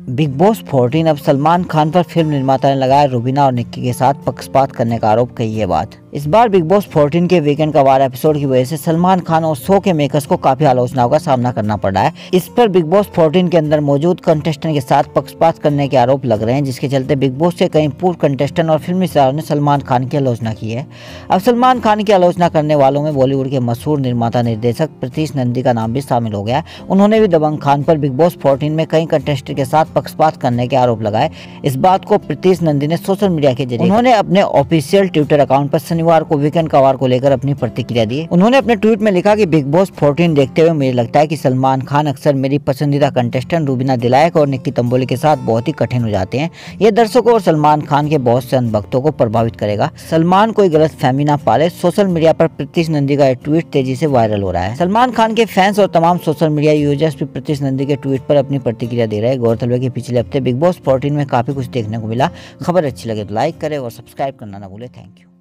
Big boss 14 अब सलमान खान पर film निर्माता ने लगाया रुबीना और निक्की के साथ पक्षपात करने का आरोप, कही है बात। इस बार बिग बॉस 14 के वीकेंड का वार एपिसोड की वजह से सलमान खान और शो के मेकर्स को काफ़ी आलोचनाओं का सामना करना पड़ है। इस पर बिग बॉस 14 के अंदर मौजूद कंटेस्टेंट के साथ पक्षपात करने के आरोप लग रहे हैं, जिसके चलते बिग बॉस के कई पूर्व कंटेस्टेंट और फिल्मी स्टारों ने सलमान खान की आलोचना की है। अब सलमान खान की आलोचना करने वालों में बॉलीवुड के मशहूर निर्माता निर्देशक प्रतीश नंदी का नाम भी शामिल हो गया उन्होंने भी दबंग खान पर बिग बॉस फोर्टीन में कई कंटेस्टेंट के साथ पक्षपात करने के आरोप लगाए। इस बात को प्रीतीश नंदी ने सोशल मीडिया के ज़रिए उन्होंने अपने ऑफिशियल ट्विटर अकाउंट पर शनिवार को वीकेंड कवार को लेकर अपनी प्रतिक्रिया दी। उन्होंने अपने ट्वीट में लिखा कि बिग बॉस 14 देखते हुए मुझे लगता है कि सलमान खान अक्सर मेरी पसंदीदा कंटेस्टेंट रूबीना दिलायक और निक्की तंबोली के साथ बहुत ही कठिन हो जाते हैं। ये दर्शकों और सलमान खान के बहुत से भक्तों को प्रभावित करेगा। सलमान कोई गलत फहमी ना पाले। सोशल मीडिया पर प्रीतीश नंदी का ट्वीट तेज़ी से वायरल हो रहा है। सलमान खान के फैंस और तमाम सोशल मीडिया यूज़र्स भी प्रीतीश नंदी के ट्वीट पर अपनी प्रतिक्रिया दे रहे हैं। गौरतलब है कि पिछले हफ़्ते बिग बॉस फोर्टीन में काफ़ी कुछ देखने को मिला। खबर अच्छी लगे तो लाइक करें और सब्सक्राइब करना ना भूलें। Thank you